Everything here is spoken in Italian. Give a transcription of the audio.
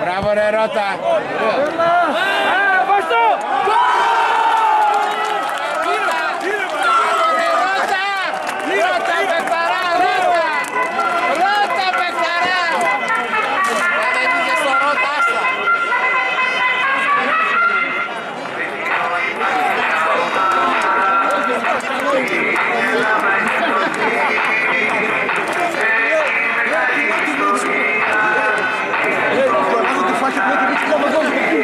Bravo Re Rota. Faixa preta, 20 km.